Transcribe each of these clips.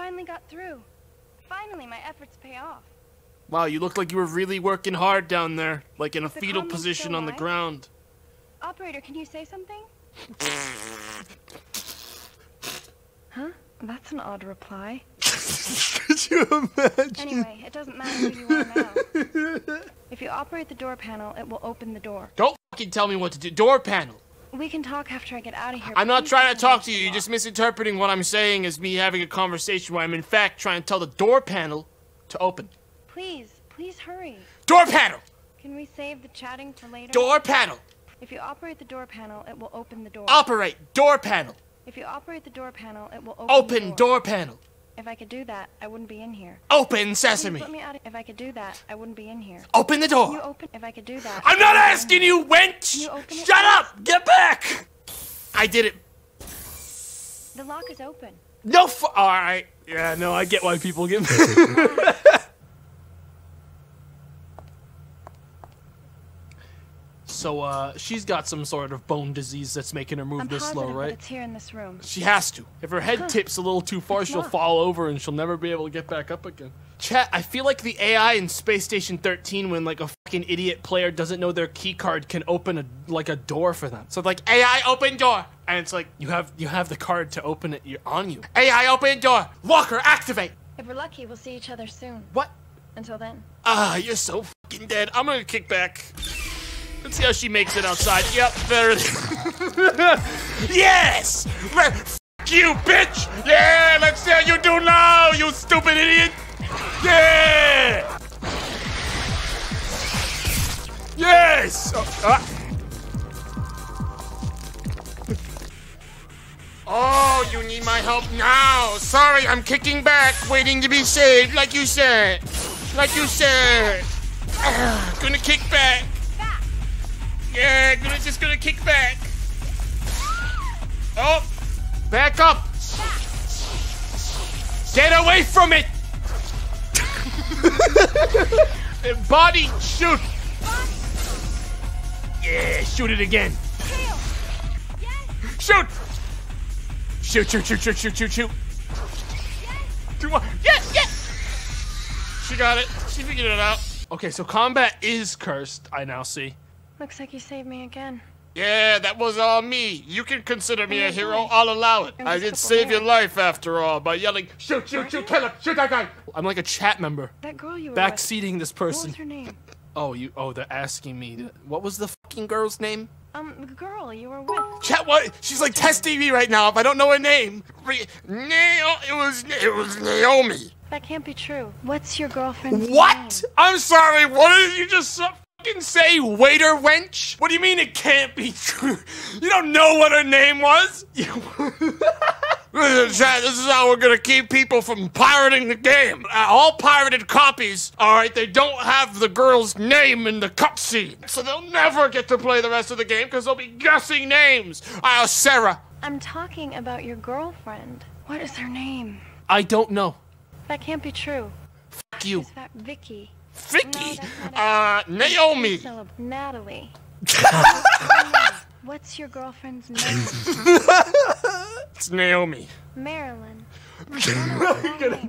finally got through. Finally, my efforts pay off. Wow, you look like you were really working hard down there, like in a the fetal position on the ground. Operator, can you say something? huh? That's an odd reply. Could you imagine? Anyway, it doesn't matter who you are now. If you operate the door panel, it will open the door. Don't fucking tell me what to do. Door panel. We can talk after I get out of here. I'm not trying to talk to you. You're just misinterpreting what I'm saying as me having a conversation where I'm in fact trying to tell the door panel to open. Please, please hurry. Door panel! Can we save the chatting for later? Door panel! If you operate the door panel, it will open the door. Operate! Door panel! If you operate the door panel, it will open, Open the door panel! If I could do that, I wouldn't be in here. Open sesame! let me out. If I could do that, I wouldn't be in here. Open the Can you door! open? If I could do that. I'm not wouldn't be in asking you, wench! Can you open it? Shut up! Get back! I did it. The lock is open. No fu- Alright. Yeah, no, I get why people get So, uh, she's got some sort of bone disease that's making her move I'm this slow, right? it's here in this room. She has to. If her head tips a little too far, It's she'll not. fall over and she'll never be able to get back up again. Chat, I feel like the AI in Space Station 13 when like a fucking idiot player doesn't know their key card can open a like a door for them. So like AI open door and it's like you have you have the card to open it you're on you. AI open door. Walker activate. If we're lucky, we'll see each other soon. What? Until then. Ah, you're so fucking dead. I'm gonna kick back. Let's see how she makes it outside. Yep, there it is. yes! Re- you, bitch! Yeah, let's see how you do now, you stupid idiot! Yeah! Yes! Oh. Oh, you need my help now. Sorry, I'm kicking back, waiting to be saved, like you said. Like you said. Ah, gonna kick back. Yeah, gonna just gonna kick back. Oh, back up. Get away from it. Body shoot. Yeah, shoot it again. Shoot. Shoot, shoot, shoot, shoot, shoot, shoot, shoot. Do what? Yes, yes. She got it. She figured it out. Okay, so combat is cursed. I now see. Looks like you saved me again. Yeah, that was all me. You can consider me a hero. I'll allow it. I did save your life after all by yelling, "Shoot! Shoot! Shoot! Kill him! Shoot that guy!" I'm like a chat member, That girl you were backseating this with. What person. was her name? Oh, you. Oh, they're asking me. What was the fucking girl's name? Um, the girl you were with. Chat. What? She's like testing me right now. If I don't know her name, Re- Nao- It was. It was Naomi. That can't be true. What's your girlfriend's What? name? I'm sorry. What did you just so- fucking say, waiter wench? What do you mean it can't be true? You don't know what her name was? This is how we're gonna keep people from pirating the game. Uh, all pirated copies, alright, they don't have the girl's name in the cutscene. So they'll never get to play the rest of the game because they'll be guessing names. Uh, Sarah. I'm talking about your girlfriend. What is her name? I don't know. That can't be true. Fuck you. Is that Vicky? Vicky. No, Uh, Naomi. Natalie. What's your girlfriend's name? It's Naomi. Marilyn.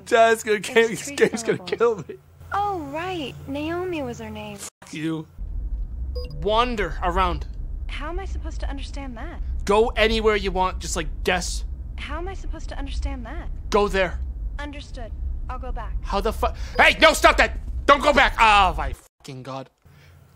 Dad's gonna kill- this game's gonna kill me. Oh, right. Naomi was her name. You wander around. How am I supposed to understand that? Go anywhere you want. Just like guess. How am I supposed to understand that? Go there. Understood. I'll go back. How the fuck? Hey, no, stop that! Don't go back! Oh my fucking god!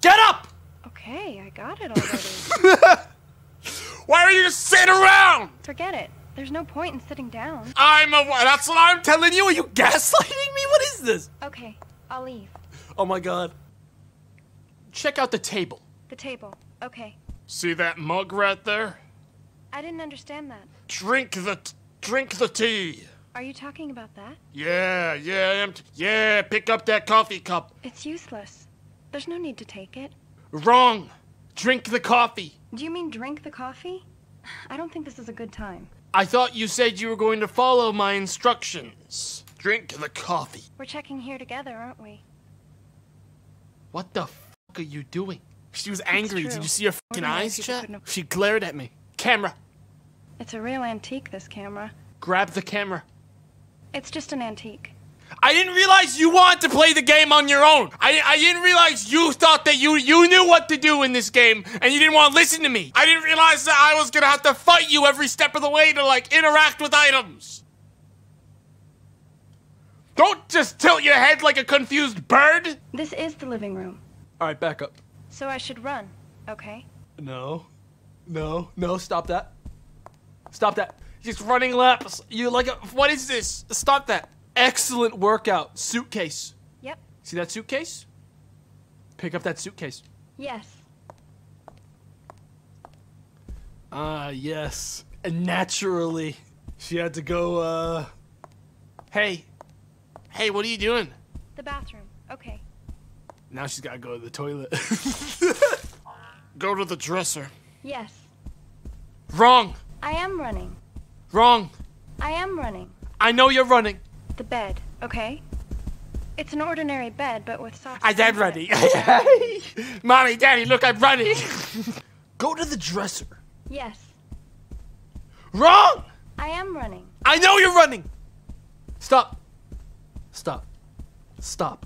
Get up! Okay, I got it already. Why are you just sitting around? Forget it. There's no point in sitting down. I'm a. That's what I'm telling you. Are you gaslighting me? What is this? Okay, I'll leave. Oh my god. Check out the table. The table. Okay. See that mug right there? I didn't understand that. Drink the drink the tea. Are you talking about that? Yeah, yeah, I am t- yeah. Pick up that coffee cup. It's useless. There's no need to take it. Wrong. Drink the coffee. Do you mean drink the coffee? I don't think this is a good time. I thought you said you were going to follow my instructions. Drink the coffee. We're checking here together, aren't we? What the fuck are you doing? She was angry. Did you see her fucking eyes, have- She glared at me. Camera. It's a real antique, this camera. Grab the camera. It's just an antique. I didn't realize you wanted to play the game on your own. I, I didn't realize you thought that you you knew what to do in this game and you didn't want to listen to me. I didn't realize that I was gonna have to fight you every step of the way to like interact with items. Don't just tilt your head like a confused bird. This is the living room. All right, back up. So I should run, okay? No, no, no! Stop that! Stop that! Just running laps. You like a, what is this? Stop that! Excellent workout. Suitcase. Yep. See that suitcase? Pick up that suitcase. Yes. Ah, yes. And naturally, she had to go, uh. Hey. Hey, what are you doing? The bathroom. Okay. Now she's gotta go to the toilet. go to the dresser. Yes. Wrong! I am running. Wrong! I am running. I know you're running. The bed, okay? It's an ordinary bed, but with soft. I am springs in running. Mommy, Daddy, look, I'm running. go to the dresser. Yes. Wrong! I am running. I know you're running! Stop. Stop. Stop.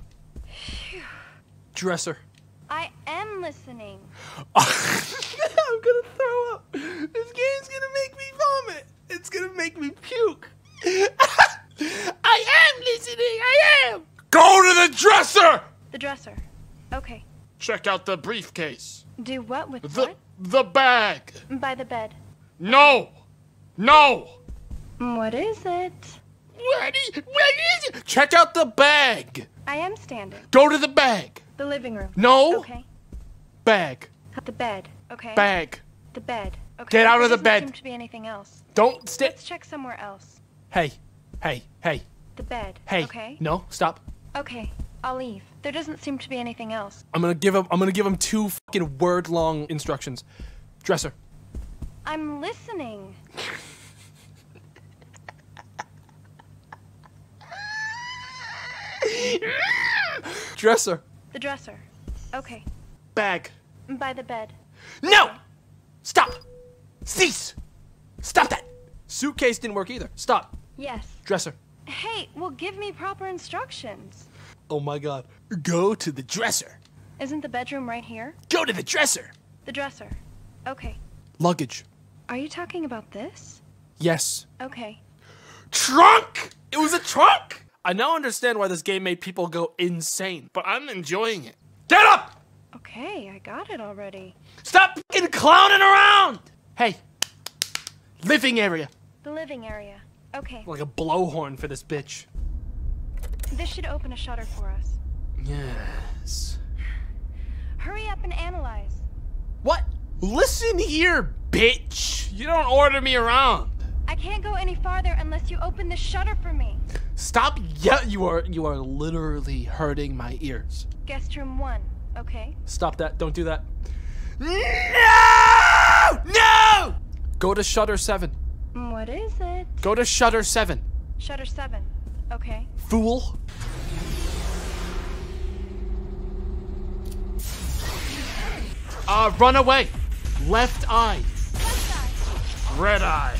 Dresser. I am listening. I'm gonna throw up. This game's gonna make me vomit. It's gonna make me puke. I am listening. I am. Go to the dresser. The dresser. Okay. Check out the briefcase. Do what with The what? the bag. By the bed. No. No. What is it? What is, what is it? Check out the bag. I am standing. Go to the bag. The living room. No. Okay. Bag. The bed. Okay. Bag. The bed. Okay. Get out of the bed. seem to be anything else. Don't stay. Let's check somewhere else. Hey. Hey. Hey. The bed. Hey. Okay. No. Stop. Okay. I'll leave. There doesn't seem to be anything else. I'm gonna give him. I'm gonna give him two fucking word long instructions. Dresser. I'm listening. Dresser. The dresser. Okay. Bag. By the bed. No. Stop. Cease. Stop that. Suitcase didn't work either. Stop. Yes. Dresser. Hey, well, give me proper instructions. Oh my god. Go to the dresser. Isn't the bedroom right here? Go to the dresser. The dresser. Okay. Luggage. Are you talking about this? Yes. Okay. Trunk. It was a trunk. I now understand why this game made people go insane, but I'm enjoying it. Get up. Okay, I got it already. Stop fucking clowning around. Hey. Living area. The living area. Okay. Like a blowhorn for this bitch. This should open a shutter for us. Yes. Hurry up and analyze. What? Listen here, bitch. You don't order me around. I can't go any farther unless you open the shutter for me. Stop. Yeah, you are. You are literally hurting my ears. Guest room one. Okay. Stop that. Don't do that. No! No! Go to Shutter 7. Mm, What is it? Go to Shutter 7. Shutter seven. Okay. Fool. Uh, run away. Left eye. Red eye.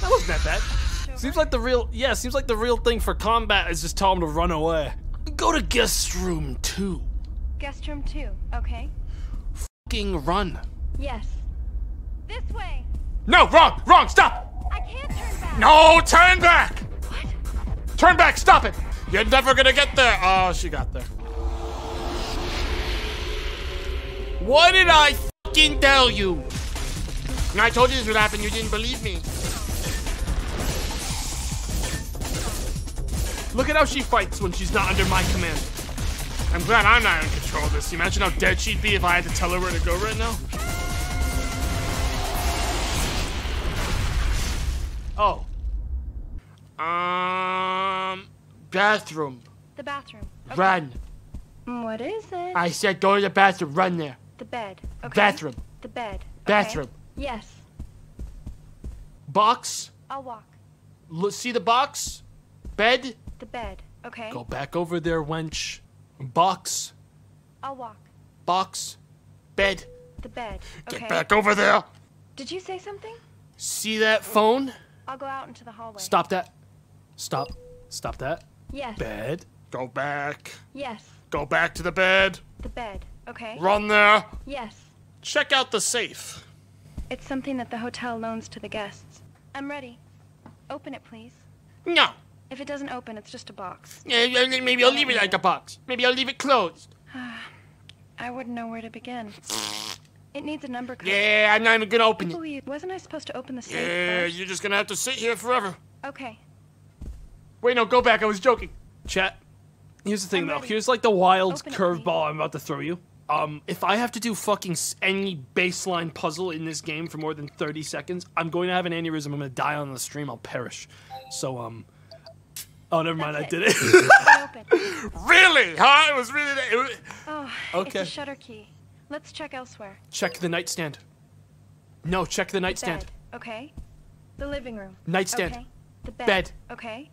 That wasn't that bad. Seems like the real, yeah, seems like the real thing for combat is just tell him to run away. Go to guest room two. Guest room two. Okay. Fucking run. Yes. This way. No, wrong, wrong, stop. I can't turn back. No, turn back. What? Turn back, stop it. You're never gonna get there. Oh, she got there. What did I fucking tell you? I told you this would happen, you didn't believe me. Look at how she fights when she's not under my command. I'm glad I'm not in control of this. You imagine how dead she'd be if I had to tell her where to go right now? Oh. Um, bathroom. The bathroom. Okay. Run. Mm, What is it? I said go to the bathroom. Run there. The bed. Okay. Bathroom. The bed. Okay. Bathroom. Yes. Box. I'll walk. Look, see the box? Bed. The bed. Okay. Go back over there, wench. Box. I'll walk. Box. Bed. The bed. Okay. Get back over there. Did you say something? See that phone? I'll go out into the hallway. Stop that. Stop. Stop that. Yes. Bed. Go back. Yes. Go back to the bed. The bed. Okay. Run there. Yes. Check out the safe. It's something that the hotel loans to the guests. I'm ready. Open it, please. No. If it doesn't open, it's just a box. Yeah, yeah, Maybe I'll leave it like a box. Maybe I'll leave it closed. I wouldn't know where to begin. It needs a number code. Yeah, I'm not even gonna open it. Louis, wasn't I supposed to open the safe Yeah, first? you're just gonna have to sit here forever. Okay. Wait, no, go back. I was joking. Chat. Here's the thing, I'm though. ready. Here's like the wild curveball I'm about to throw you. Um, if I have to do fucking any baseline puzzle in this game for more than 30 seconds, I'm going to have an aneurysm. I'm gonna die on the stream. I'll perish. So, um. Oh, never mind. I did it. it. Really? Huh? It was really. It was... Oh, Okay. it's a shutter key. Let's check elsewhere. Check the nightstand. No, check the The nightstand. bed. Okay. The living room. Nightstand. Okay. The bed. Bed. Okay.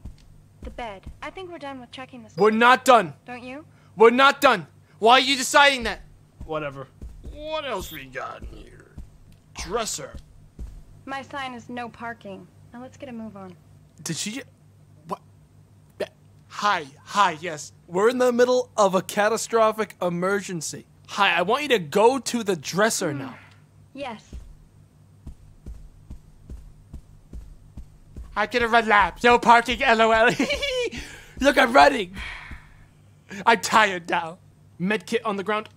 The bed. I think we're done with checking this. We're not done. Don't you? We're not done. Why are you deciding that? Whatever. What else we got in here? Dresser. My sign is no parking. Now let's get a move on. Did she? Ju- What? Be- Hi, hi, yes. We're in the middle of a catastrophic emergency. Hi, I want you to go to the dresser hmm. now. Yes. I get a red lap. No parking, lol. Look, I'm running. I'm tired now. Medkit on the ground.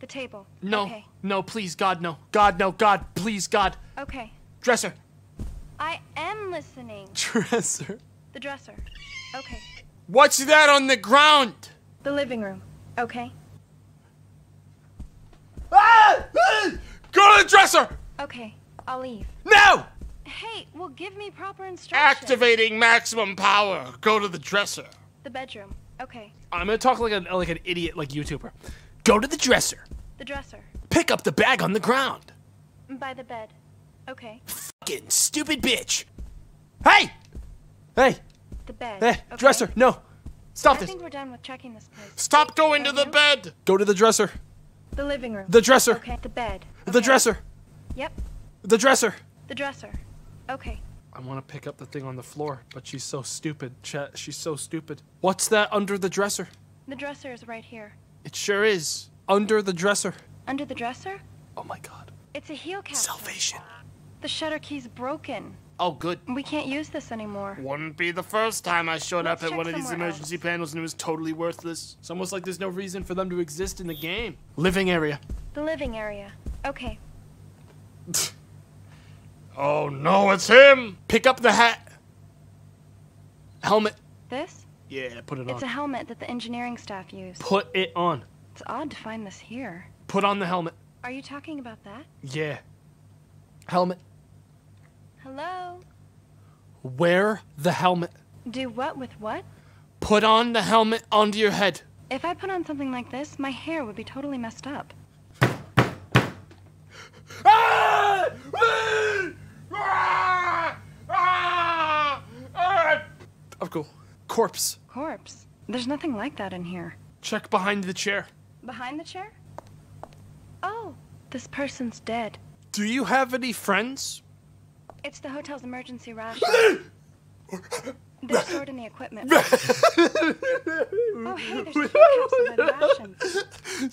The table. No, Okay. no, please, God, no. God, no, God, please, God. Okay. Dresser. I am listening. Dresser. The dresser. Okay. What's that on the ground? The living room. Okay. Ah! Go to the dresser! Okay. I'll leave. No! Hey, well, give me proper instructions. Activating maximum power. Go to the dresser. The bedroom. Okay. I'm gonna talk like an like an idiot like YouTuber. Go to the dresser. The dresser. Pick up the bag on the ground. By the bed. Okay. Fucking stupid bitch. Hey! Hey! The bed. Hey! okay. Dresser! No! Stop I this! think we're done with checking this place. Stop going to the bed! Go to the dresser. The living room. The dresser. Okay. The bed. The dresser. Yep. The dresser. The dresser. Okay. I want to pick up the thing on the floor, but she's so stupid. Chat, she's so stupid. What's that under the dresser? The dresser is right here. It sure is. Under the dresser. Under the dresser? Oh my god. It's a heal capsule. Salvation. The shutter key's broken. Oh, good. We can't use this anymore. Wouldn't be the first time I showed Let's up at one of these emergency else. panels and it was totally worthless. It's almost like there's no reason for them to exist in the game. Living area. The living area. Okay. Oh no, it's him! Pick up the hat. Helmet. This? Yeah, put it on. It's a helmet that the engineering staff use. Put it on. It's odd to find this here. Put on the helmet. Are you talking about that? Yeah. Helmet. Hello? Wear the helmet. Do what with what? Put on the helmet onto your head. If I put on something like this, my hair would be totally messed up. Oh, cool. Corpse. Corpse. There's nothing like that in here. Check behind the chair. Behind the chair? Oh, this person's dead. Do you have any friends? It's the hotel's emergency ration. They're stored in the equipment. oh, hey, there's heal capsules and rations.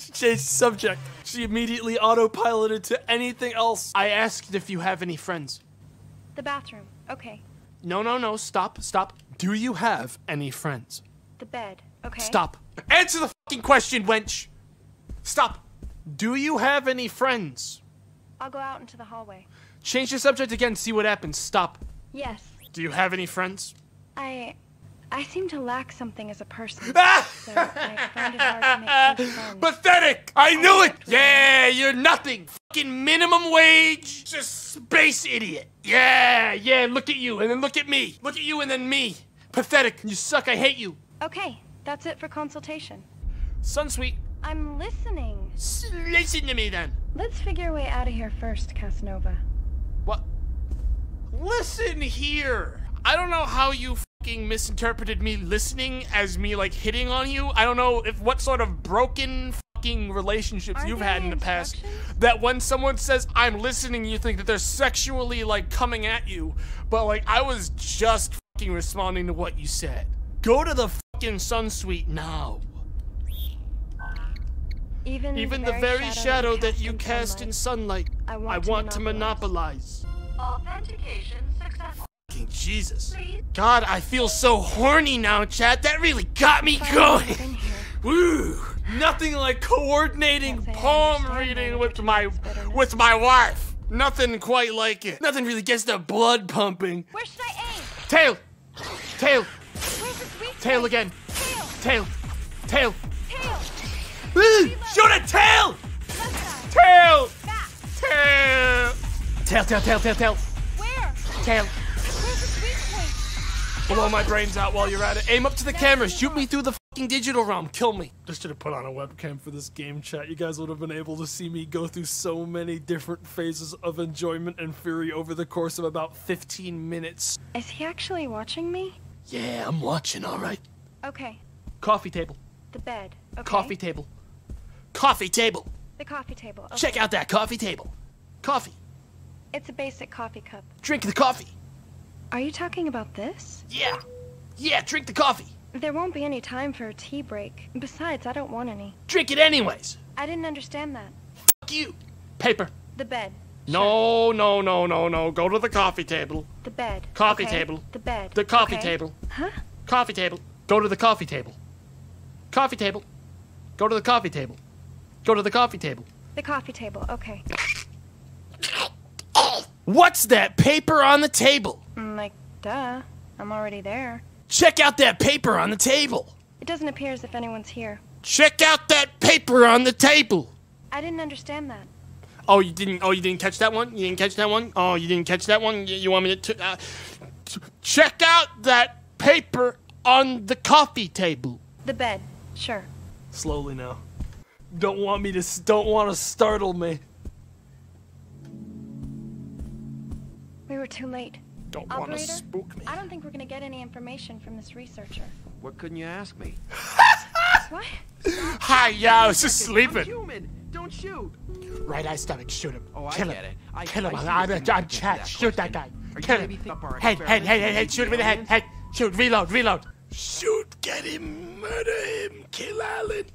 She changed subject. She immediately autopiloted to anything else. I asked if you have any friends. The bathroom. Okay. No, no, no. Stop, stop. Do you have any friends? The bed. Okay. Stop. Answer the fucking question, wench. Stop. Do you have any friends? I'll go out into the hallway. Change the subject again, see what happens. Stop. Yes. Do you have any friends? I. I seem to lack something as a person. Ah! So I find it hard to make friends. Pathetic! I knew it! Yeah, you're nothing. Fucking minimum wage. Just space idiot. Yeah, yeah, look at you, and then look at me. Look at you, and then me. Pathetic. You suck. I hate you. Okay, that's it for consultation. sun suite, I'm listening. s- listen to me then. Let's figure a way out of here first, Casanova. Listen here. I don't know how you fucking misinterpreted me listening as me like hitting on you. I don't know if what sort of broken fucking relationships Aren't you've had in the past that when someone says I'm listening, you think that they're sexually like coming at you. But like I was just fucking responding to what you said. Go to the fucking sun suite now. Even, Even the very shadow that you cast in sunlight, I I want want to to monopolize. Authentication successful. Fucking Jesus. God, I feel so horny now, Chad. That really got me going. I've been here. Woo! Nothing like coordinating Can't say I palm reading with my with my wife. Nothing quite like it. Nothing really gets the blood pumping. Where should I aim? Tail, tail, tail again. Tail. Tail, tail. Shoot it, tail, Tail, tail, tail, tail, tail, Where? tail. Where's the sweet point? Blow my brains out while you're at it. Aim up to the camera. Shoot me through the fucking digital realm. Kill me. I should have put on a webcam for this game chat. You guys would have been able to see me go through so many different phases of enjoyment and fury over the course of about 15 minutes. Is he actually watching me? Yeah, I'm watching, all right. Okay. Coffee table. The bed. Okay. Coffee table. Coffee table. The coffee table. Okay. Check out that coffee table. Coffee. It's a basic coffee cup. Drink the coffee. Are you talking about this? Yeah. Yeah, drink the coffee. There won't be any time for a tea break. Besides, I don't want any. Drink it anyways. I didn't understand that. Fuck you. Paper. The bed. No, no, no, no, no. Go to the coffee table. The bed. Coffee okay? table. The bed. The coffee okay? table. Huh? Coffee table. Go to the coffee table. Coffee table. Go to the coffee table. Go to the coffee table. The coffee table. Okay. What's that paper on the table? Mm, like, duh. I'm already there. Check out that paper on the table. It doesn't appear as if anyone's here. Check out that paper on the table. I didn't understand that. Oh, you didn't. Oh, you didn't catch that one. You didn't catch that one. Oh, you didn't catch that one. You, you want me to? Uh, t- check out that paper on the coffee table. The bed. Sure. Slowly now. Don't want me to. s- Don't want to startle me. Were too late. Don't want to spook me. I don't think we're gonna get any information from this researcher. What couldn't you ask me? What? Hi, yeah, I was just I'm sleeping. human. Don't shoot. Right eye stomach, shoot him. Oh, I Kill get him. it. I- Kill him. I see I'm, I'm, I'm that Chad. Shoot that that guy. Are Kill maybe him. think up our Head, head, head, head, head. Shoot him in the head. aliens? Head. Shoot. Reload. Reload. Shoot. Get him. Murder him. Kill Alan.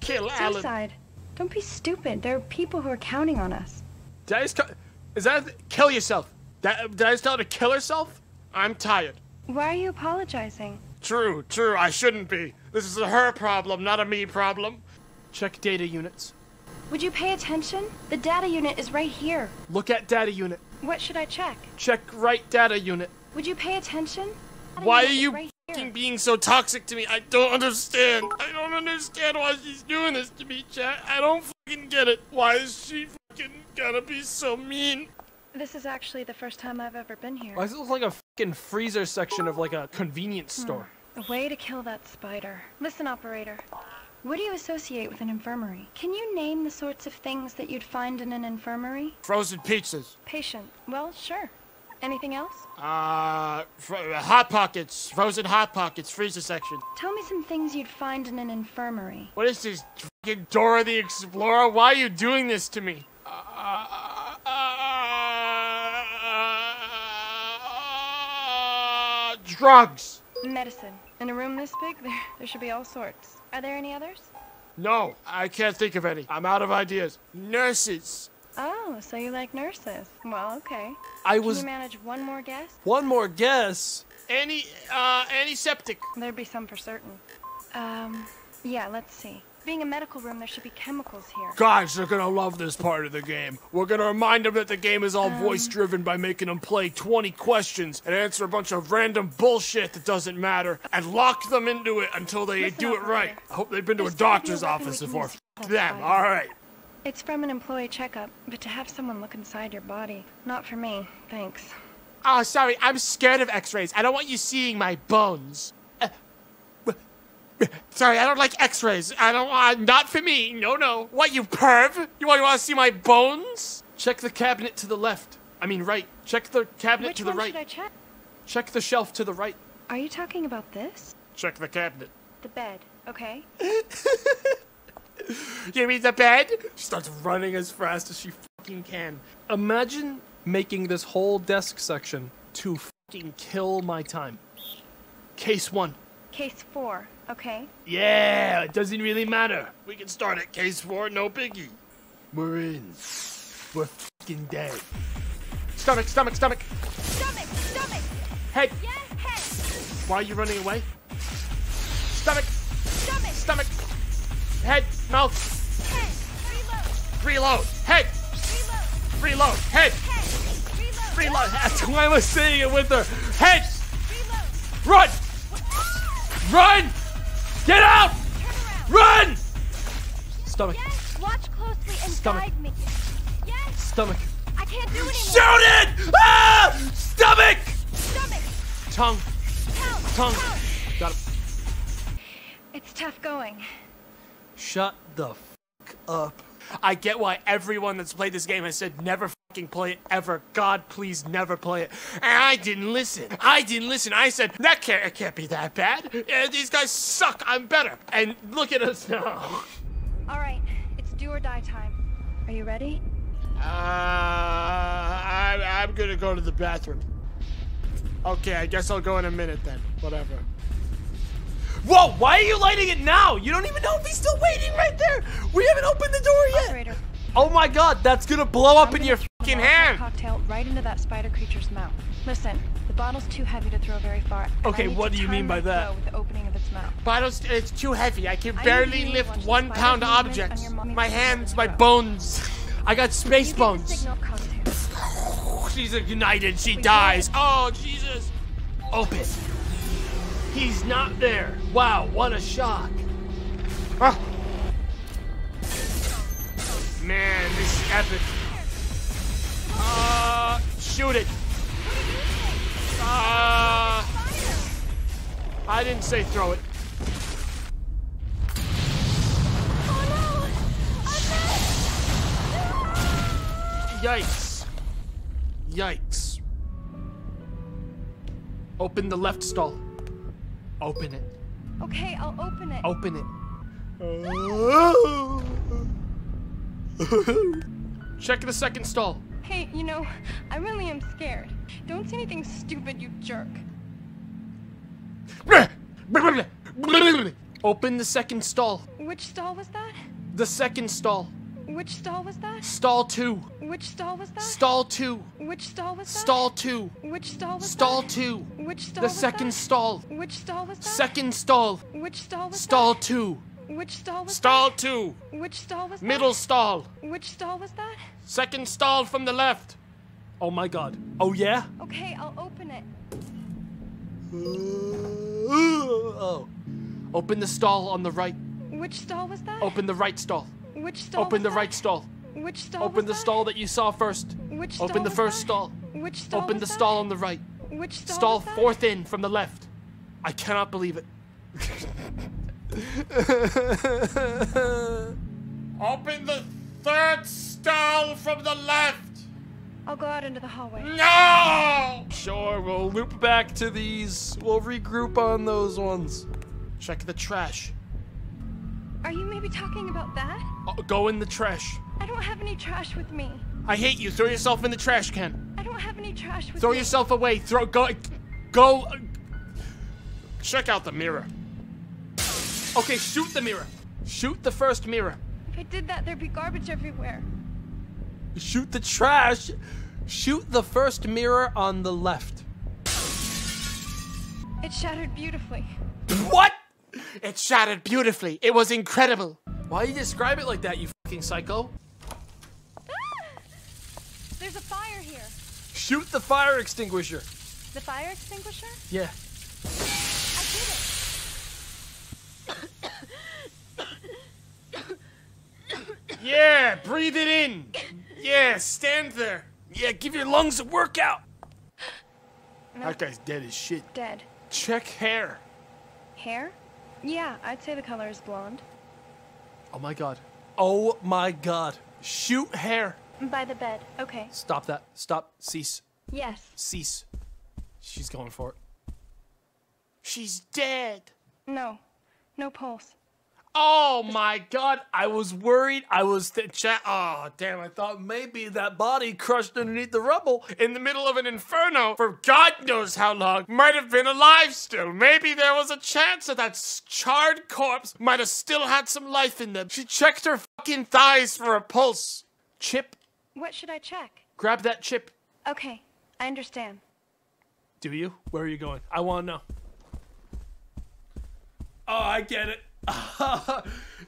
Kill Alan. Suicide. Don't be stupid. There are people who are counting on us. Did I Is that kill yourself? That, did I just tell her to kill herself? I'm tired. Why are you apologizing? True, true. I shouldn't be. This is a her problem, not a me problem. Check data units. Would you pay attention? The data unit is right here. Look at data unit. What should I check? Check right data unit. Would you pay attention? Data Why are you right being so toxic to me? I don't understand. I don't understand why she's doing this to me, chat. I don't fucking get it. Why is she fucking gotta be so mean? This is actually the first time I've ever been here. Why does it look like a fucking freezer section of like a convenience store? A way to kill that spider. Listen, operator. What do you associate with an infirmary? Can you name the sorts of things that you'd find in an infirmary? Frozen pizzas. Patient. Well, sure. Anything else? Uh, hot pockets. Frozen hot pockets. Freezer section. Tell me some things you'd find in an infirmary. What is this, fucking Dora the Explorer? Why are you doing this to me? Drugs. Medicine. In a room this big, there, there should be all sorts. Are there any others? No, I can't think of any. I'm out of ideas. Nurses. Oh, so you like nurses. Well, okay. I was Can you manage one more guess? one more guess. Any uh antiseptic. There'd be some for certain. Um, yeah, let's see. Being a medical room, there should be chemicals here. Guys, they're gonna love this part of the game. We're gonna remind them that the game is all um. voice driven by making them play 20 questions and answer a bunch of random bullshit that doesn't matter and lock them into it until they do it right. Operator. I hope they've been to a There's gotta be a doctor's office before. use to F kill them, alright. It's from an employee checkup, but to have someone look inside your body, not for me. Thanks. Oh, sorry, I'm scared of x rays. I don't want you seeing my bones. Sorry, I don't like X-rays. I don't. Uh, not for me. No, no. What you perv? You want, you want to see my bones? Check the cabinet to the left. I mean, right. Check the cabinet Which to the one right. should I check? Check the shelf to the right. Are you talking about this? Check the cabinet. The bed, okay? You mean the bed? She starts running as fast as she fucking can. Imagine making this whole desk section to fucking kill my time. Case one. Case four, okay? Yeah, it doesn't really matter. We can start at case four, no biggie. We're in. We're fucking dead. Stomach, stomach, stomach. Stomach! Stomach! Head. Yes! Head! Why are you running away? Stomach, Stomach! stomach. Head, mouth. Head! Reload! Reload. Head. Reload! Reload. Head. Head! Reload! Reload. That's why I was saying it with her. Head. Reload! Run. Run. Get out. Run. Stomach. Yes! Watch closely and Stomach. guide me. Yes! Stomach. I can't do anymore! Shoot it! Ah! Stomach. Stomach! Tongue. Count! Tongue. Count! Got it. It's tough going. Shut the fuck up. I get why everyone that's played this game has said never fucking play it ever. God, please never play it. And I didn't listen. I didn't listen. I said that can't it can't be that bad. Uh, these guys suck. I'm better. And look at us now. All right, it's do or die time. Are you ready? Uh, I, I'm gonna go to the bathroom. Okay, I guess I'll go in a minute then. Whatever. Whoa, why are you lighting it now? You don't even know if he's still waiting right there. We haven't opened the door yet. Operator. Oh my god, that's gonna blow up I'm in your fucking hand. Cocktail right into that spider creature's mouth. Listen, the bottle's too heavy to throw very far. Okay, what do you mean by that? With the opening of its mouth. Bottles, it's too heavy. I can barely to lift one pound the one spider pound movements on objects. My hands, my bones. I got space bones. She's ignited. She We dies. Oh, Jesus. Open. He's not there. Wow, what a shock. Ah. Man, this is epic. Uh, shoot it. Uh, I didn't say throw it. Yikes. Yikes. Open the left stall. Open it. Okay, I'll open it. Open it. Check the second stall. Hey, you know, I really am scared. Don't say anything stupid, you jerk. Open the second stall. Which stall was that? The second stall. Which stall was that? Stall two. Which stall was that? Stall two. Which stall was that? Stall two. Which stall was that Stall two. Which stall The was second that? stall. Which stall was that? Second stall. Which stall was Stall that? two. Which stall was Stall that? two. Which stall was Middle stall. Which stall was that? Second stall from the left. Oh my god. Oh yeah? Okay, I'll open it. Oh. Open the stall on the right. Which stall was that? Open the right stall. Which stall Open was the that? right stall. Which stall Open was the that? stall that you saw first. Which stall Open the was first that? stall. Which stall Open was the that? stall on the right. Which stall Stall was that? fourth in from the left. I cannot believe it. Open the third stall from the left. I'll go out into the hallway. No! Sure, we'll loop back to these. We'll regroup on those ones. Check the trash. Are you maybe talking about that? Uh, go in the trash. I don't have any trash with me. I hate you. Throw yourself in the trash can. I don't have any trash with Throw me. yourself away. Throw. Go. Go. Check out the mirror. Okay, shoot the mirror. Shoot the first mirror. If I did that, there'd be garbage everywhere. Shoot the trash. Shoot the first mirror on the left. It shattered beautifully. What? It shattered beautifully. It was incredible. Why you describe it like that, you fucking psycho? Ah! There's a fire here. Shoot the fire extinguisher. The fire extinguisher? Yeah. I did it. Yeah, breathe it in. Yeah, stand there. Yeah, give your lungs a workout. No, That guy's dead as shit. dead. Check hair. Hair? Yeah, I'd say the color is blonde. Oh my god. Oh my god. Shoot hair. By the bed. Okay. Stop that. Stop. Cease. Yes. Cease. She's going for it. She's dead. No. No pulse. Oh my god, I was worried. I was th- chat. Oh damn, I thought maybe that body crushed underneath the rubble in the middle of an inferno for God knows how long might have been alive still. Maybe there was a chance that that charred corpse might have still had some life in them. She checked her fucking thighs for a pulse. Chip, What should I check? grab that chip. Okay, I understand. Do you? Where are you going? I want to know. Oh, I get it.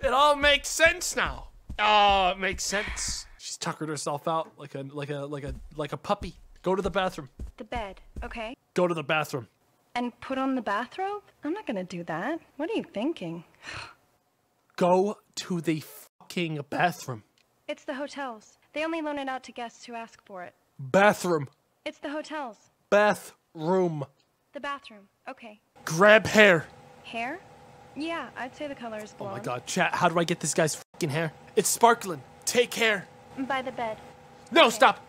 it all makes sense now. Oh, it makes sense. She's tuckered herself out like a like a like a like a puppy. Go to the bathroom. The bed, okay? Go to the bathroom. And put on the bathrobe? I'm not gonna do that. What are you thinking? Go to the fucking bathroom. It's the hotels. They only loan it out to guests who ask for it. Bathroom. It's the hotels. Bathroom. The bathroom, okay. Grab hair. Hair? Yeah, I'd say the color is blonde. Oh my god, chat. How do I get this guy's fucking hair? It's sparkling. Take hair. By the bed. No, stop.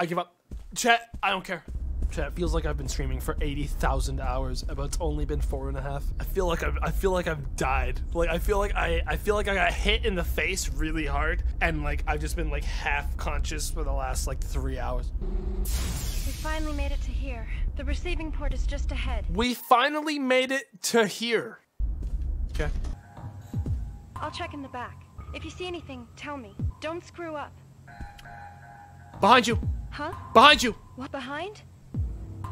I give up. Chat, I don't care. Chat, feels like I've been streaming for 80,000 hours, but it's only been four and a half. I feel like I've, I feel like I've died. Like, I feel like I, I feel like I got hit in the face really hard, and like, I've just been like half conscious for the last like three hours. We finally made it to here. The receiving port is just ahead. We finally made it to here. Okay. I'll check in the back. If you see anything, tell me. Don't screw up. Behind you. Huh? Behind you. What behind?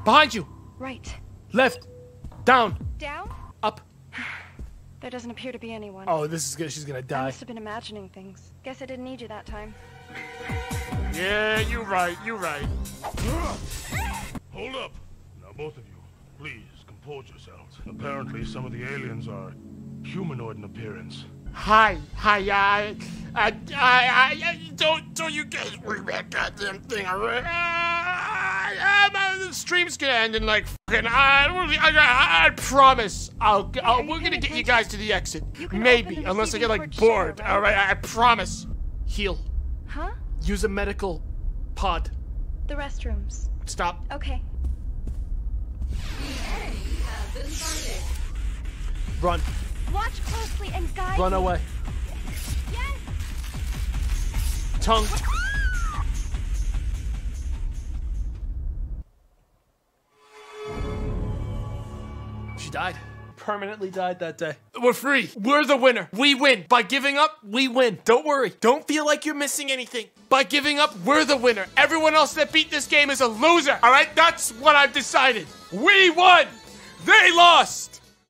Behind you. Right. Left. Down. Down? Up. There doesn't appear to be anyone. Oh, this is good. She's gonna die. I must have been imagining things. Guess I didn't need you that time. Yeah, you're right. You're right. Hold up! Now, both of you, please compose yourselves. Apparently, some of the aliens are humanoid in appearance. Hi, hi, I, I, I, I, I don't, don't you guys read that goddamn thing already? Uh, uh, the stream's gonna end in like fucking. I, I, I, I promise. I'll, I'll we're gonna get you guys to the exit. Maybe, the unless I get like bored. share, right? All right, I, I promise. Heal. Huh? Use a medical pod. The restrooms. Stop. Okay. Run. Watch closely and guide Run me. away. Yes! Tongue. She died. Permanently died that day. We're free. We're the winner. We win. By giving up, we win. Don't worry. Don't feel like you're missing anything. By giving up, we're the winner. Everyone else that beat this game is a loser. All right? That's what I've decided. We won. They lost.